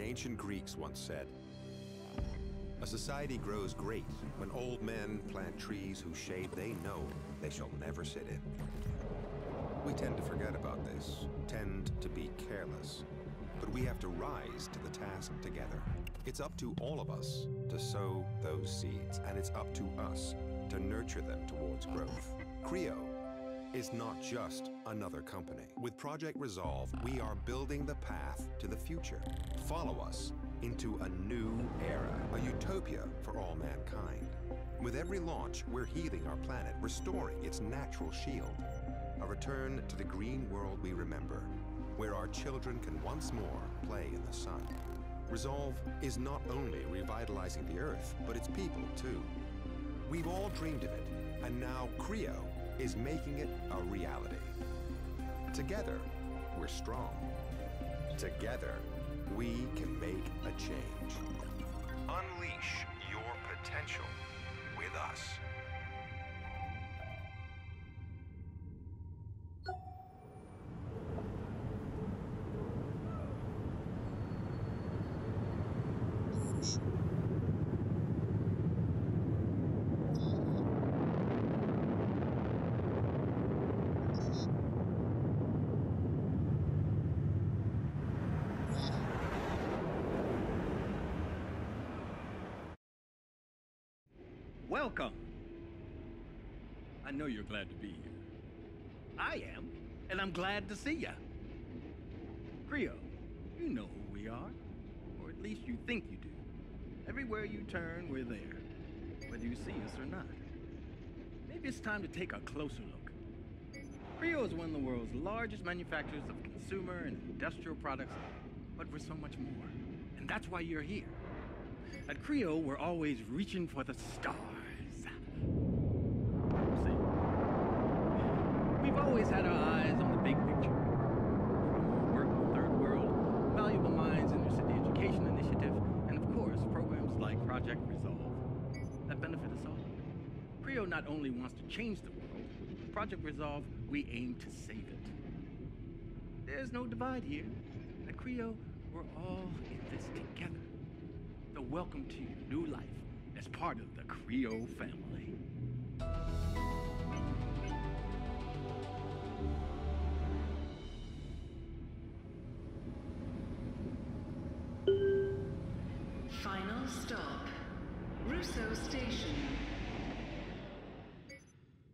The ancient Greeks once said, A society grows great when old men plant trees whose shade they know they shall never sit in. We tend to forget about this, tend to be careless, but we have to rise to the task together. It's up to all of us to sow those seeds, and it's up to us to nurture them towards growth. Creo is not just another company. With Project Resolve, we are building the path to the future. Follow us into a new era, a utopia for all mankind. With every launch, we're healing our planet, restoring its natural shield. A return to the green world we remember, where our children can once more play in the sun. Resolve is not only revitalizing the Earth, but its people too. We've all dreamed of it, and now Creo is making it a reality. Together, we're strong. Together, we can make a change. Unleash your potential with us. Know you're glad to be here. I am, and I'm glad to see ya. Creo, you know who we are, or at least you think you do. Everywhere you turn, we're there, whether you see us or not. Maybe it's time to take a closer look. Creo is one of the world's largest manufacturers of consumer and industrial products, but we're so much more. And that's why you're here. At Creo, we're always reaching for the stars. See, we've always had our eyes on the big picture. From work in the third world, valuable minds in the city education initiative, and of course, programs like Project Resolve that benefit us all. Creo not only wants to change the world, Project Resolve, we aim to save it. There's no divide here. At Creo, we're all in this together. So welcome to your new life as part of the Creo family. Stop. Russo Station.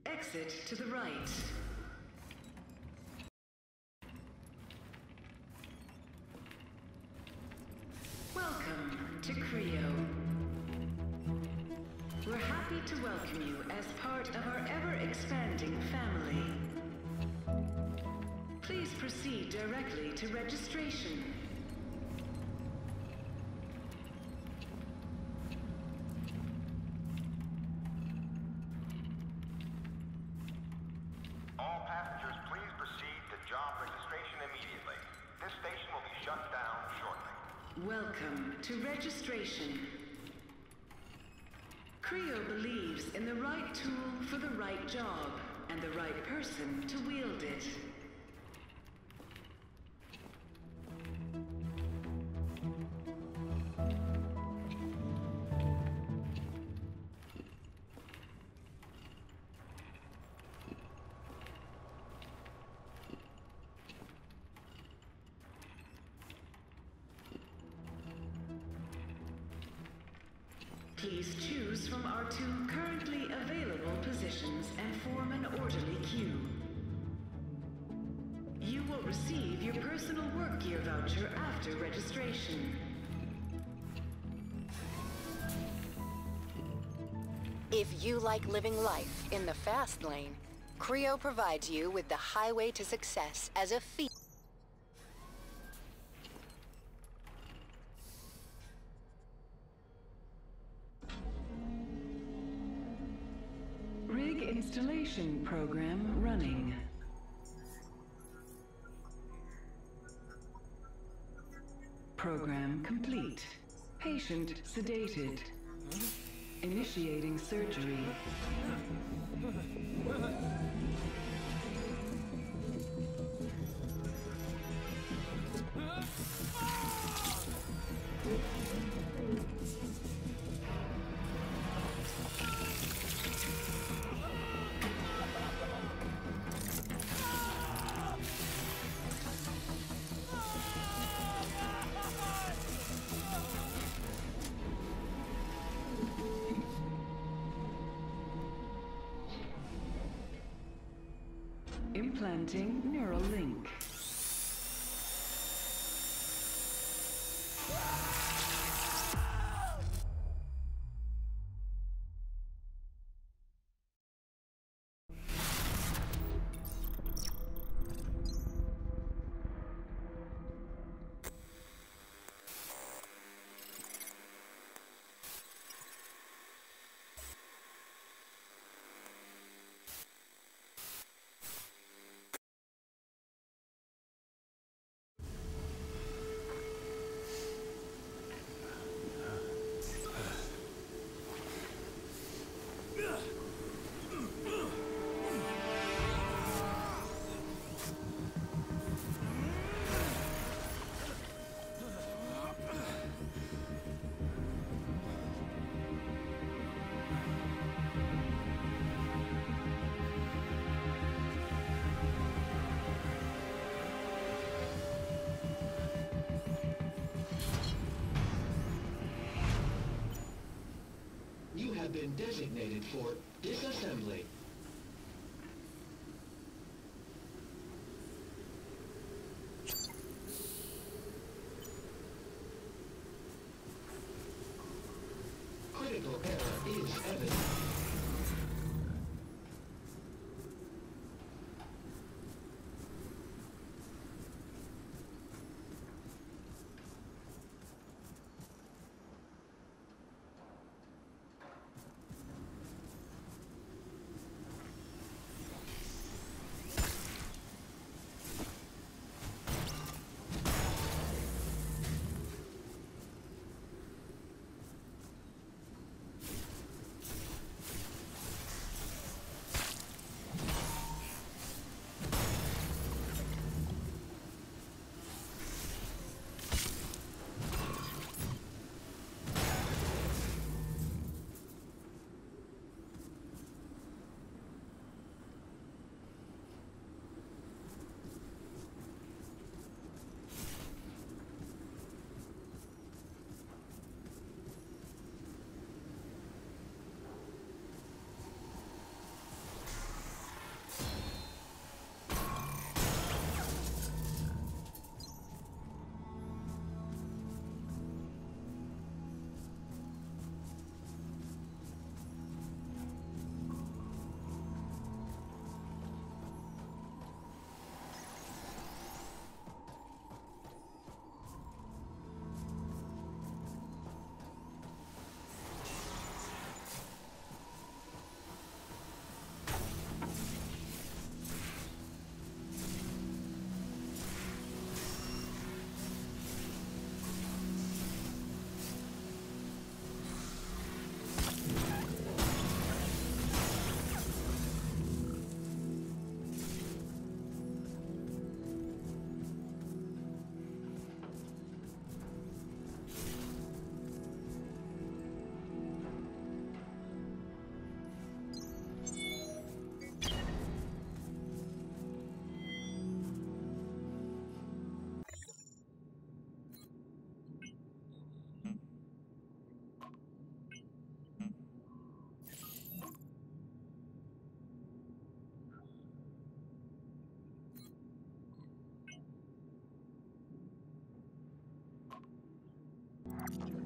Exit to the right. Welcome to Creo. We're happy to welcome you as part of our ever-expanding family. Please proceed directly to registration. Please choose from our two currently available positions and form an orderly queue. You will receive your personal work gear voucher after registration. If you like living life in the fast lane, Creo provides you with the highway to success as a fee. Complete. Patient sedated. Initiating surgery. Been designated for disassembly. question.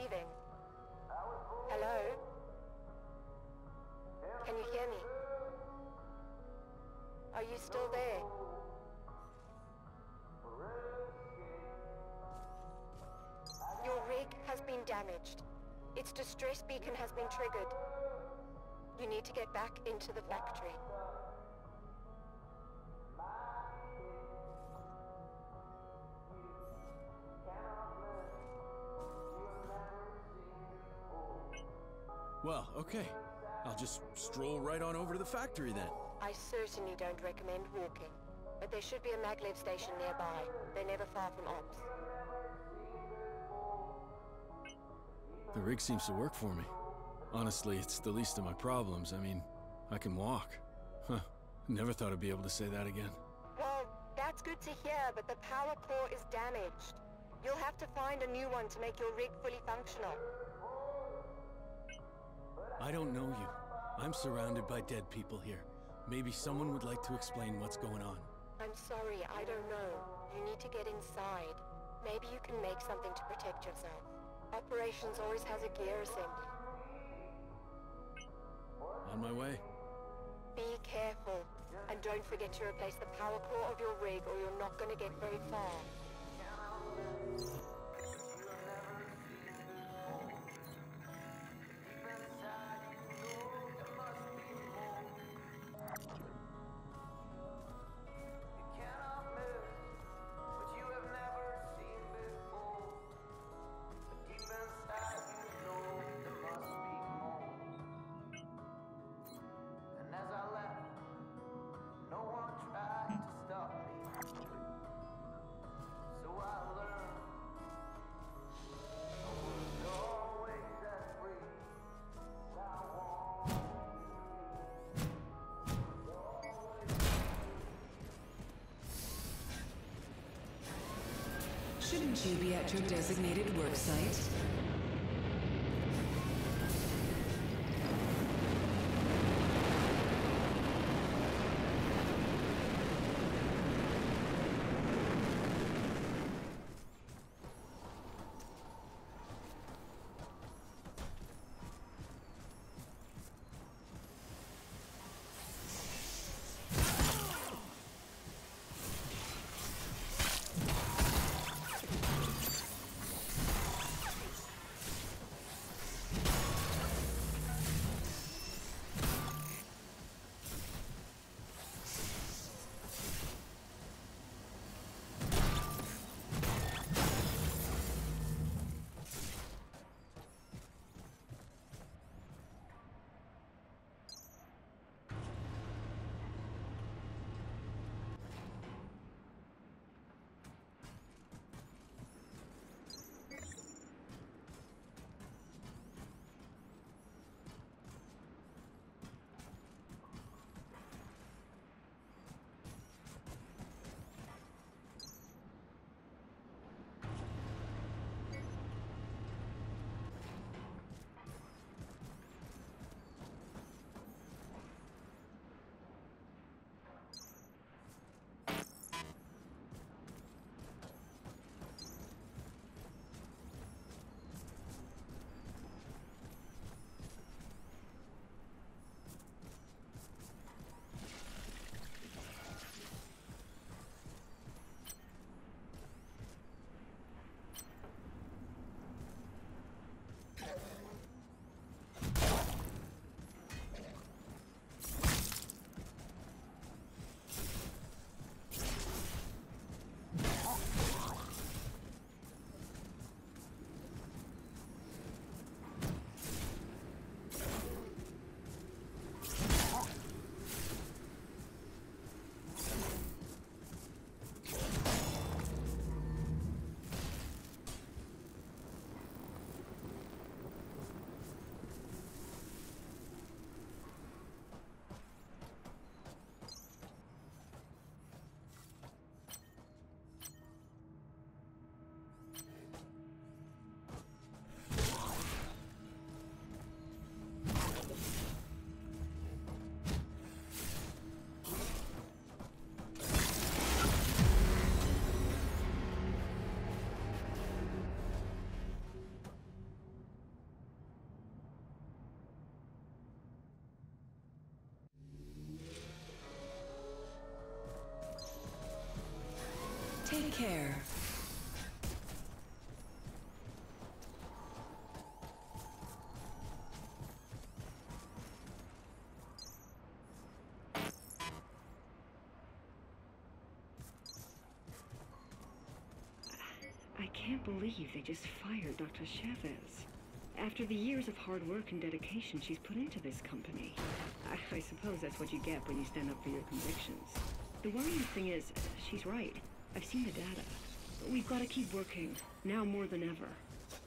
receiving. Hello? Can you hear me? Are you still there? Your rig has been damaged. Its distress beacon has been triggered. You need to get back into the factory. Okay. I'll just stroll right on over to the factory then. I certainly don't recommend walking, but there should be a maglev station nearby. They're never far from ops. The rig seems to work for me. Honestly, it's the least of my problems. I mean, I can walk. Huh. Never thought I'd be able to say that again. Well, that's good to hear, but the power core is damaged. You'll have to find a new one to make your rig fully functional. I don't know you. I'm surrounded by dead people here. Maybe someone would like to explain what's going on. I'm sorry, I don't know. You need to get inside. Maybe you can make something to protect yourself. Operations always has a gear assembly. On my way. Be careful. And don't forget to replace the power core of your rig or you're not going to get very far. Shouldn't you be at your designated work Take care. I can't believe they just fired Dr. Chavez. After the years of hard work and dedication she's put into this company. I, I suppose that's what you get when you stand up for your convictions. The worrying thing is, she's right. I've seen the data. But we've got to keep working, now more than ever.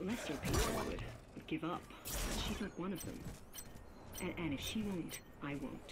Lester people would give up. but She's not one of them. And, and if she won't, I won't.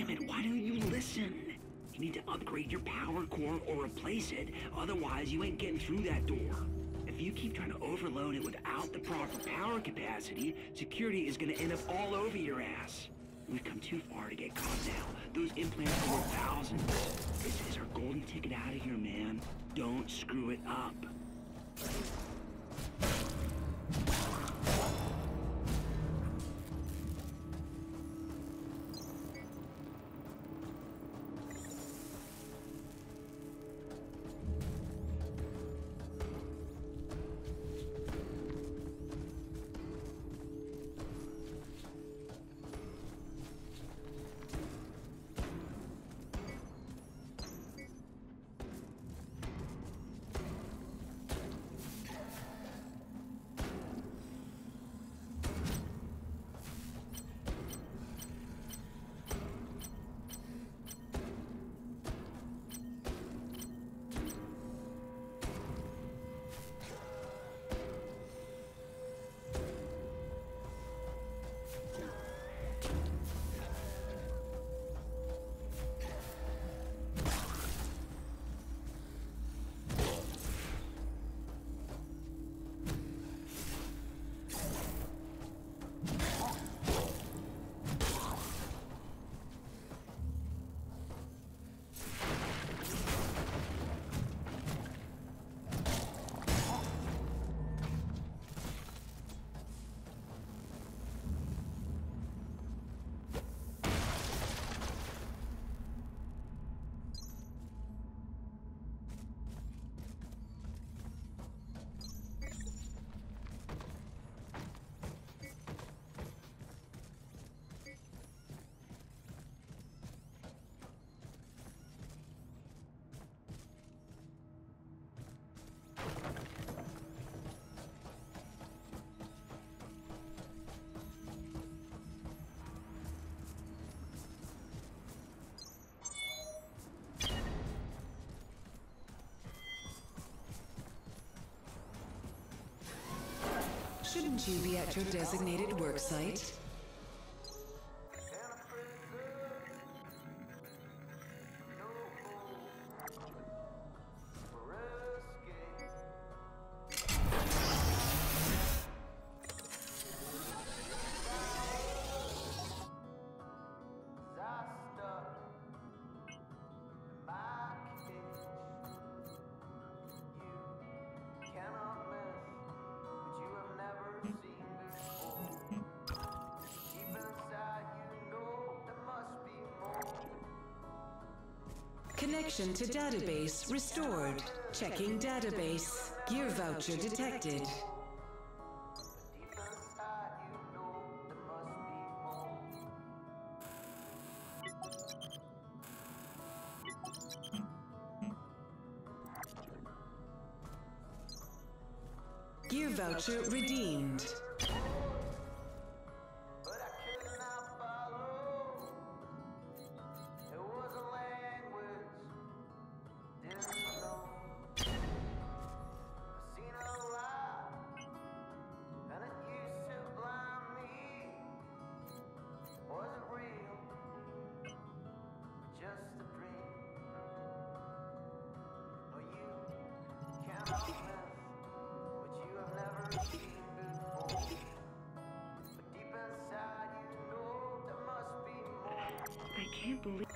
Damn it, why don't you listen? You need to upgrade your power core or replace it, otherwise you ain't getting through that door. If you keep trying to overload it without the proper power capacity, security is gonna end up all over your ass. We've come too far to get caught now. Those implants are worth thousands. This is our golden ticket out of here, man. Don't screw it up. Shouldn't you be at your designated work Connection to database restored. Checking database. Gear voucher detected. Gear voucher redeemed. I can't believe. You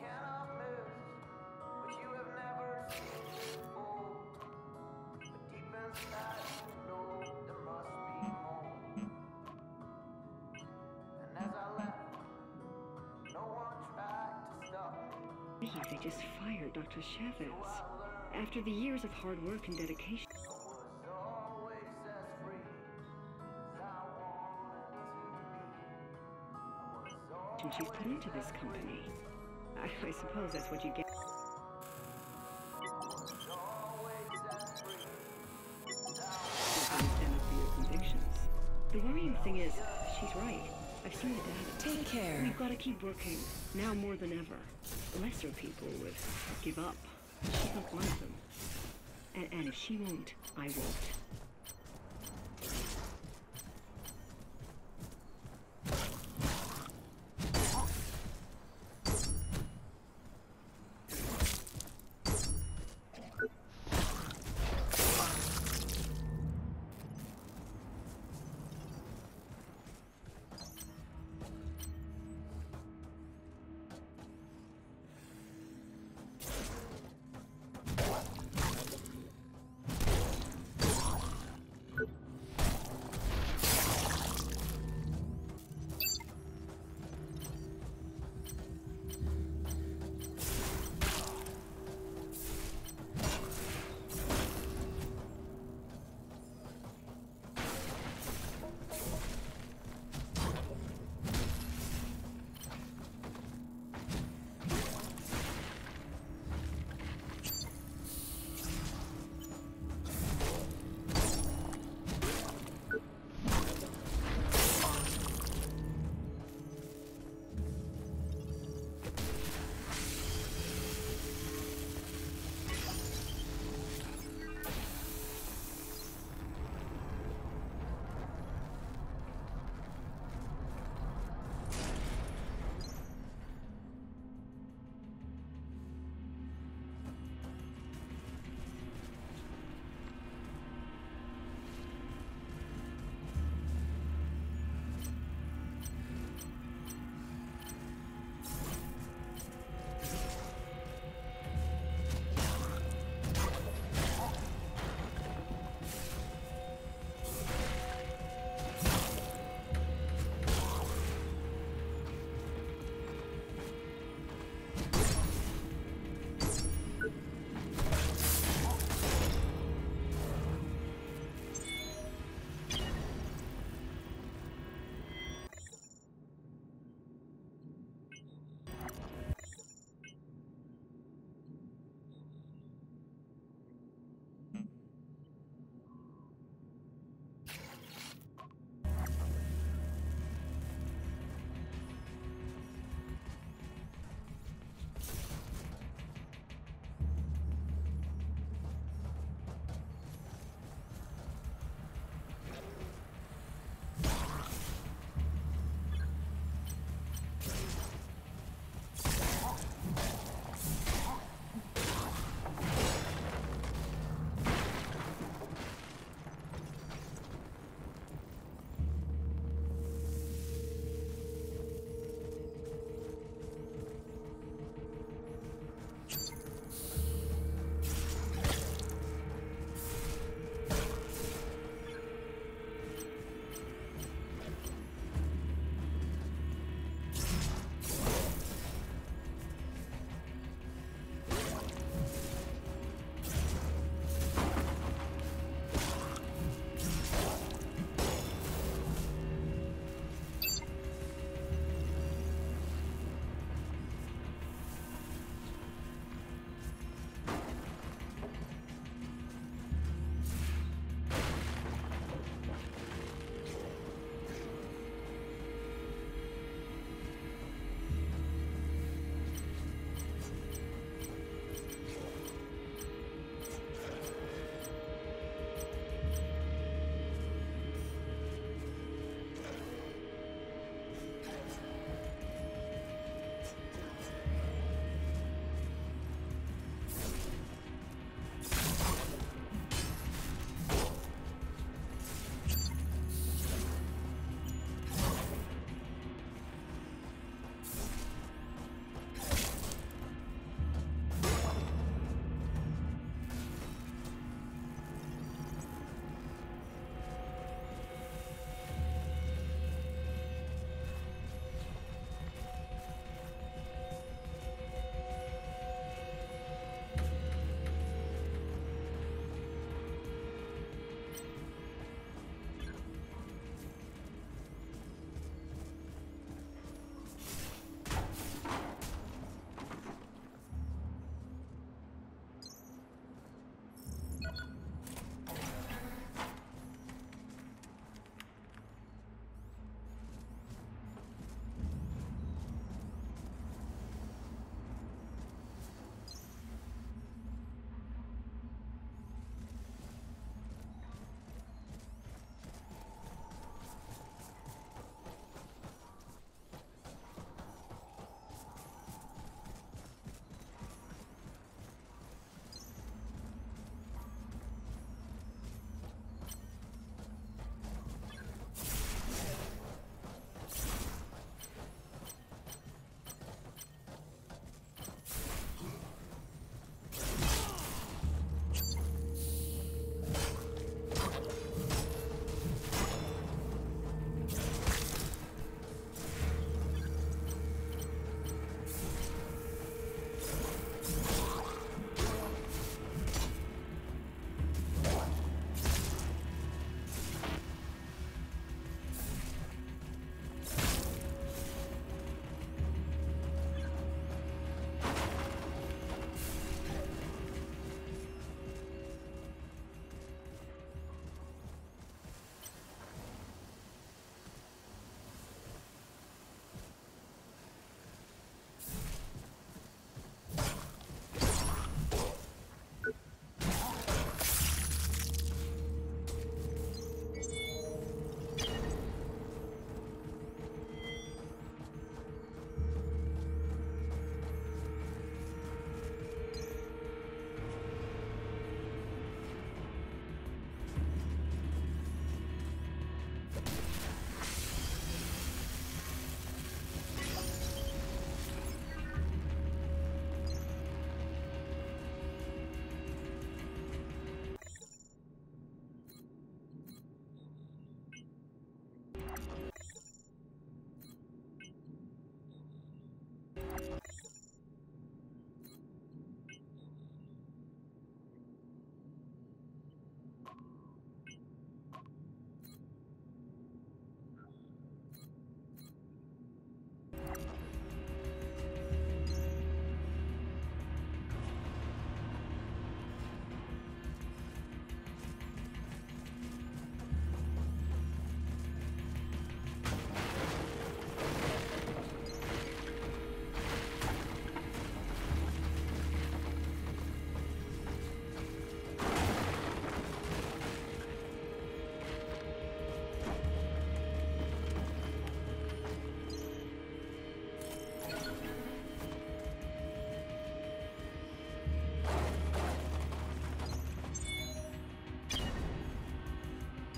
cannot miss But you have never seen this bold but deep inside you know there must be more And as I left no one tried to stop me they just fired Dr. Chavez. After the years of hard work and dedication. Into this company. I, I suppose that's what you get. Stand up for your convictions. The worrying thing is, she's right. I've seen the data. Take care. We've got to keep working, now more than ever. Lesser people would give up. She's not one of them. And, and if she won't, I won't.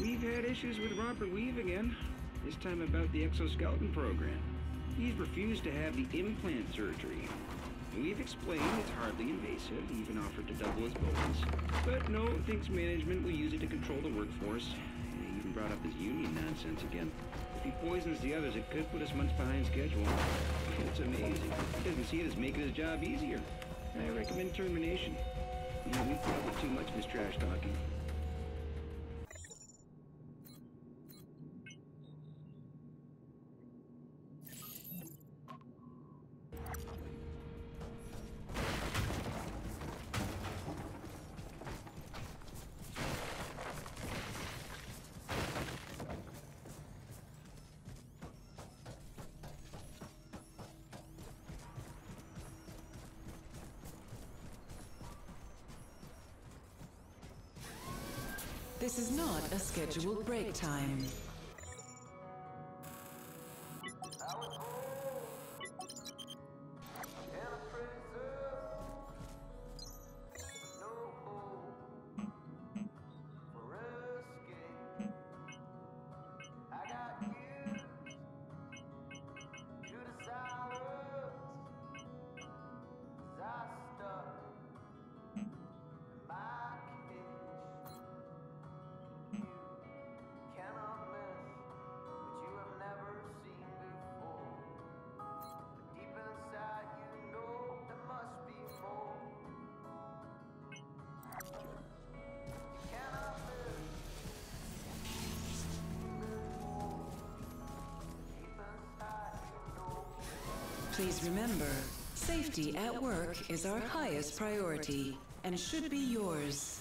We've had issues with Robert Weave again. This time about the exoskeleton program. He's refused to have the implant surgery. We've explained it's hardly invasive, even offered to double his bonus. But no, thinks management will use it to control the workforce. He even brought up his union nonsense again. If he poisons the others, it could put us months behind schedule. It's amazing. He doesn't see it as making his job easier. I recommend termination. You know, we've with too much of his trash talking. This is not a scheduled break time. Remember, safety at work is our highest priority and should be yours.